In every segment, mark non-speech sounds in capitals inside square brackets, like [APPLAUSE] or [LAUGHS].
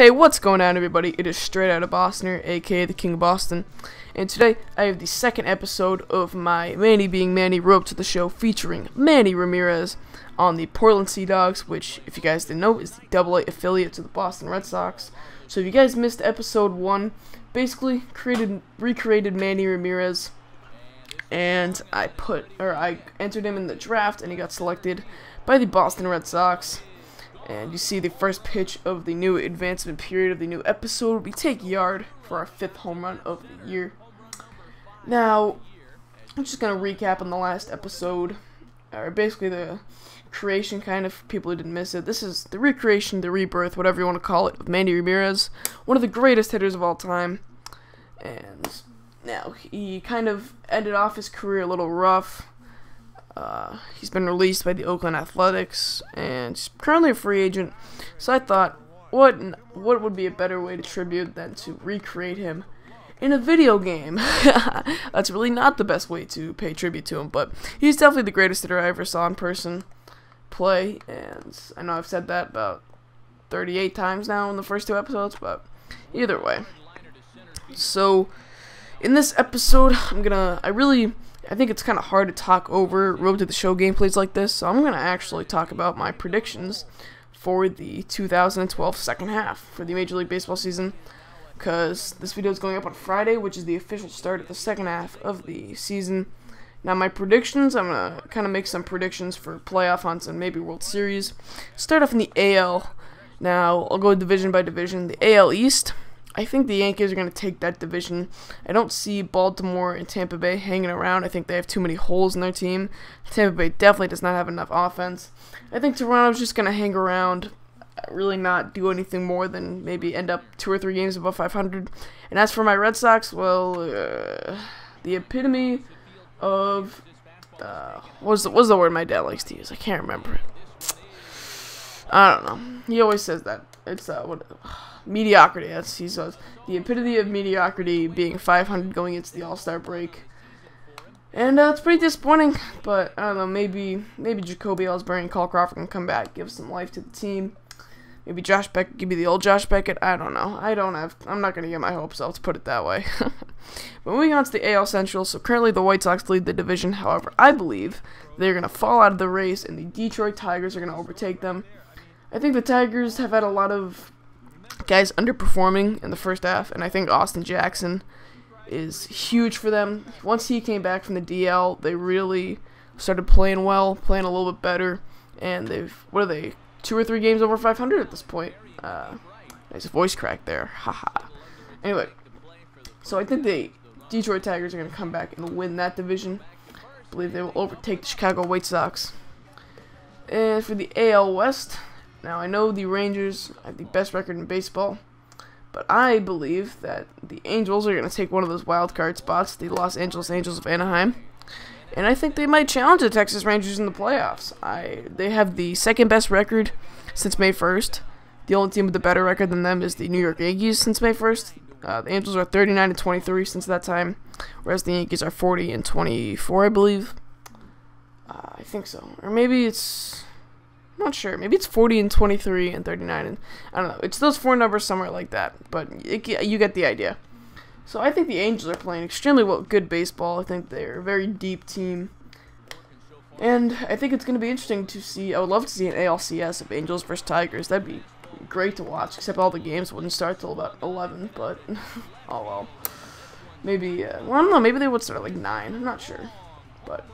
Hey, what's going on, everybody? It is Straight Out of Bostoner, aka the King of Boston, and today I have the second episode of my Manny Being Manny Road to the Show featuring Manny Ramirez on the Portland Sea Dogs, which, if you guys didn't know, is the Double A affiliate to the Boston Red Sox. So if you guys missed episode one, basically created recreated Manny Ramirez, and I put or I entered him in the draft, and he got selected by the Boston Red Sox. And you see the first pitch of the new advancement period of the new episode. We take yard for our fifth home run of the year. Now, I'm just going to recap on the last episode, or basically the creation kind of people who didn't miss it. This is the recreation, the rebirth, whatever you want to call it, of Manny Ramirez, one of the greatest hitters of all time. And now, he kind of ended off his career a little rough. Uh, he's been released by the Oakland Athletics and he's currently a free agent. So I thought, what what would be a better way to tribute than to recreate him in a video game? [LAUGHS] That's really not the best way to pay tribute to him, but he's definitely the greatest hitter I ever saw in person play. And I know I've said that about 38 times now in the first two episodes, but either way. So in this episode, I'm gonna I really I think it's kind of hard to talk over Road to the Show gameplays like this, so I'm going to actually talk about my predictions for the 2012 second half for the Major League Baseball season. Because this video is going up on Friday, which is the official start of the second half of the season. Now, my predictions, I'm going to kind of make some predictions for playoff hunts and maybe World Series. Start off in the AL. Now, I'll go division by division. The AL East, I think the Yankees are going to take that division. I don't see Baltimore and Tampa Bay hanging around. I think they have too many holes in their team. Tampa Bay definitely does not have enough offense. I think Toronto's just going to hang around, really not do anything more than maybe end up two or three games above 500. And as for my Red Sox, well, uh, the epitome of uh, what's the, what's the word my dad likes to use? I can't remember it. I don't know. He always says that. It's uh, what [SIGHS] mediocrity. That's he says the epitome of mediocrity being 500 going into the All Star break, and uh, it's pretty disappointing. But I don't know. Maybe maybe Jacoby Ellsbury and Carl Crawford can come back, give some life to the team. Maybe Josh Beckett give me the old Josh Beckett. I don't know. I don't have. I'm not gonna get my hopes up. Let's put it that way. [LAUGHS] but moving on to the AL Central. So currently the White Sox lead the division. However, I believe they're gonna fall out of the race, and the Detroit Tigers are gonna overtake them. I think the Tigers have had a lot of guys underperforming in the first half, and I think Austin Jackson is huge for them. Once he came back from the DL, they really started playing well, playing a little bit better, and they've what are they two or three games over 500 at this point. Uh, nice voice crack there, [LAUGHS] haha. anyway, so I think the Detroit Tigers are going to come back and win that division. I believe they will overtake the Chicago White Sox. And for the AL West, now, I know the Rangers have the best record in baseball, but I believe that the Angels are going to take one of those wild card spots, the Los Angeles Angels of Anaheim. And I think they might challenge the Texas Rangers in the playoffs. I they have the second best record since May 1st. The only team with a better record than them is the New York Yankees since May 1st. Uh, the Angels are 39 and 23 since that time, whereas the Yankees are 40 and 24, I believe. Uh, I think so, or maybe it's not sure. Maybe it's 40 and 23 and 39 and I don't know. It's those four numbers somewhere like that, but it, you get the idea. So I think the Angels are playing extremely well, good baseball. I think they're a very deep team. And I think it's going to be interesting to see. I would love to see an ALCS of Angels versus Tigers. That'd be great to watch, except all the games wouldn't start till about 11, but [LAUGHS] oh well. Maybe, uh, well, I don't know, maybe they would start like 9. I'm not sure. But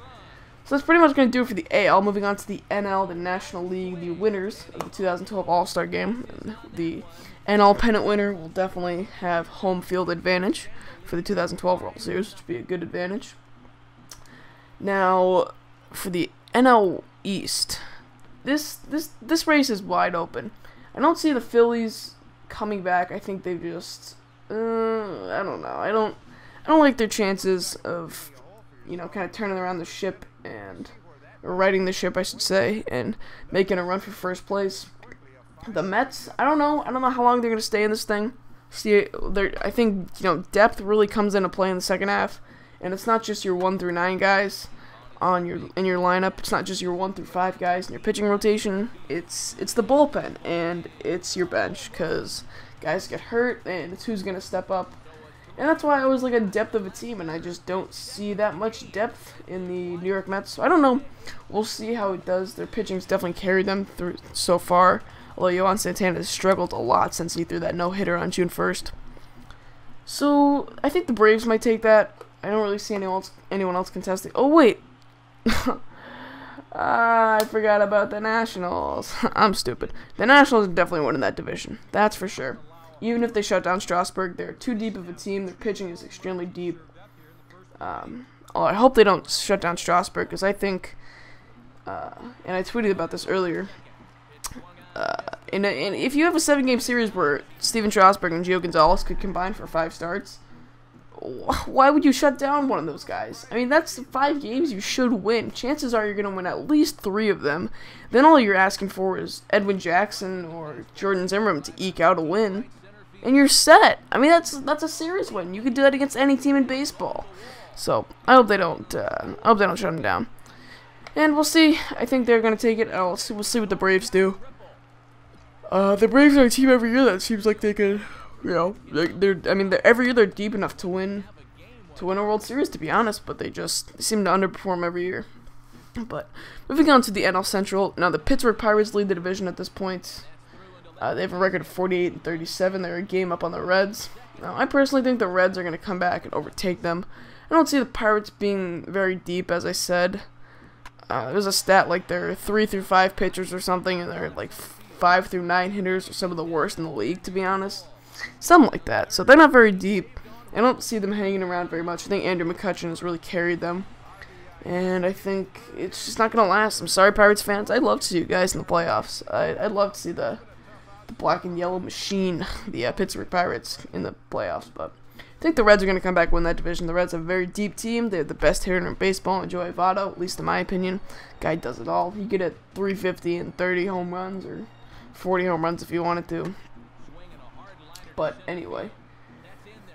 so that's pretty much going to do it for the AL. Moving on to the NL, the National League, the winners of the 2012 All-Star Game. And the NL pennant winner will definitely have home field advantage for the 2012 World Series, which would be a good advantage. Now, for the NL East, this this this race is wide open. I don't see the Phillies coming back. I think they've just uh, I don't know. I don't I don't like their chances of you know kind of turning around the ship and riding the ship, I should say, and making a run for first place. The Mets, I don't know. I don't know how long they're gonna stay in this thing. See, I think you know depth really comes into play in the second half, and it's not just your one through nine guys. on your in your lineup. It's not just your one through five guys in your pitching rotation. It's it's the bullpen and it's your bench because guys get hurt and it's who's gonna step up. And that's why I was like a depth of a team, and I just don't see that much depth in the New York Mets. So I don't know. We'll see how it does. Their pitching's definitely carried them through so far. Although Johan Santana has struggled a lot since he threw that no hitter on June 1st. So I think the Braves might take that. I don't really see anyone else anyone else contesting. Oh wait, [LAUGHS] ah, I forgot about the Nationals. [LAUGHS] I'm stupid. The Nationals are definitely winning that division. That's for sure. Even if they shut down Strasburg, they're too deep of a team. Their pitching is extremely deep. Um, oh, I hope they don't shut down Strasburg because I think, uh, and I tweeted about this earlier. Uh, and, and if you have a seven-game series where Stephen Strasburg and Gio Gonzalez could combine for five starts, why would you shut down one of those guys? I mean, that's five games you should win. Chances are you're going to win at least three of them. Then all you're asking for is Edwin Jackson or Jordan Zimmermann to eke out a win, and you're set. I mean, that's that's a serious win. You could do that against any team in baseball. So I hope they don't. Uh, I hope they don't shut them down. And we'll see. I think they're going to take it. I'll see, we'll see what the Braves do. Uh, the Braves are a team every year that seems like they could you know, they're, they're I mean, they're, every year they're deep enough to win, to win a World Series, to be honest. But they just seem to underperform every year. But moving on to the NL Central, now the Pittsburgh Pirates lead the division at this point. Uh, they have a record of 48 and 37. They're a game up on the Reds. Now, I personally think the Reds are going to come back and overtake them. I don't see the Pirates being very deep, as I said. Uh, there's a stat like they're three through five pitchers or something, and they're like five through nine hitters, are some of the worst in the league, to be honest. Something like that. So they're not very deep. I don't see them hanging around very much. I think Andrew McCutchen has really carried them. And I think it's just not going to last. I'm sorry, Pirates fans. I'd love to see you guys in the playoffs. I, would love to see the, the black and yellow machine, [LAUGHS] the uh, Pittsburgh Pirates, in the playoffs. But I think the Reds are going to come back win that division. The Reds have a very deep team. They have the best hitter in baseball, and Joey Votto, at least in my opinion. Guy does it all. He could hit 350 and 30 home runs, or 40 home runs if you wanted to. But anyway.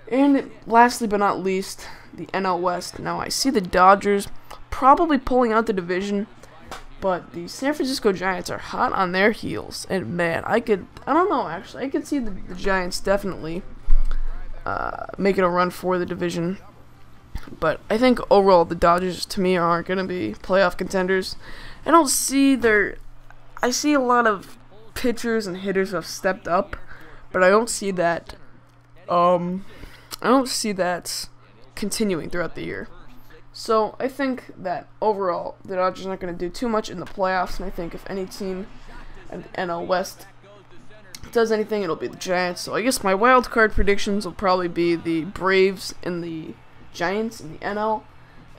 And lastly but not least, the NL West. Now I see the Dodgers probably pulling out the division, but the San Francisco Giants are hot on their heels. And man, I could, I don't know actually, I could see the, the Giants definitely uh, making a run for the division. But I think overall the Dodgers to me aren't going to be playoff contenders. I don't see their, I see a lot of pitchers and hitters have stepped up but I don't see that. Um, I don't see that continuing throughout the year. So I think that overall the Dodgers are not going to do too much in the playoffs, and I think if any team in the NL West does anything, it'll be the Giants. So I guess my wild card predictions will probably be the Braves and the Giants in the NL,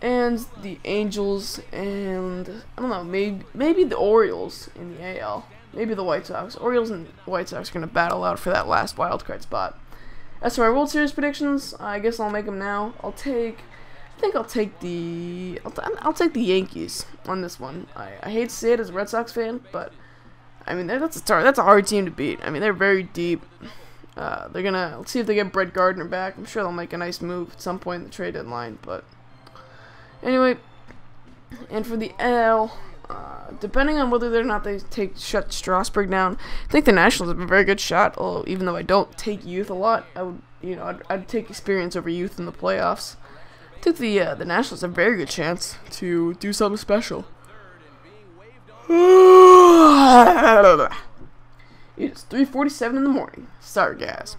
and the Angels and I don't know, maybe maybe the Orioles in the AL. Maybe the White Sox. Orioles and White Sox are going to battle out for that last wild card spot. As for my World Series predictions, I guess I'll make them now. I'll take, I think I'll take the, I'll, I'll take the Yankees on this one. I, I hate to say it as a Red Sox fan, but I mean that's a that's a hard team to beat. I mean they're very deep. Uh, they're gonna let's see if they get Brett Gardner back. I'm sure they'll make a nice move at some point in the trade deadline. But anyway, and for the L, uh, depending on whether or not they take shut Strasburg down, I think the Nationals have a very good shot. Although even though I don't take youth a lot, I would you know I'd, I'd take experience over youth in the playoffs. Think the uh, the Nationals have a very good chance to do something special. [SIGHS] it's 3:47 in the morning. Sorry, guys.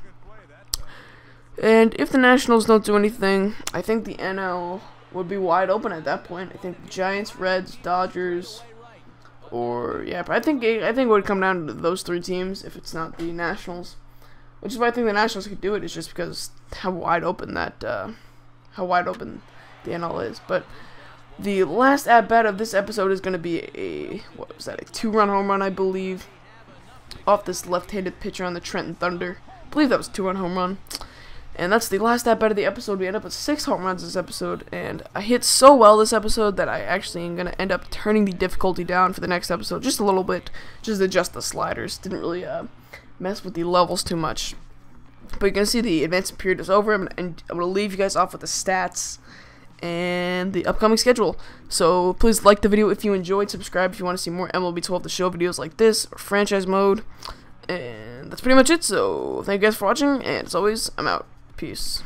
And if the Nationals don't do anything, I think the NL would be wide open at that point. I think Giants, Reds, Dodgers, or yeah, but I think I think it would come down to those three teams if it's not the Nationals. Which is why I think the Nationals could do it. Is just because how wide open that uh, how wide open the NL is. But the last at bat of this episode is going to be a what was that? A two-run home run, I believe, off this left-handed pitcher on the Trenton Thunder. I believe that was two-run home run. And that's the last at bat of the episode. We end up with six home runs this episode, and I hit so well this episode that I actually am gonna end up turning the difficulty down for the next episode just a little bit, just adjust the sliders. Didn't really uh, mess with the levels too much. But you're going to see the advancement period is over, and I'm, I'm gonna leave you guys off with the stats and the upcoming schedule. So please like the video if you enjoyed, subscribe if you want to see more MLB 12 The Show videos like this, or franchise mode. And that's pretty much it, so thank you guys for watching, and as always, I'm out. Peace.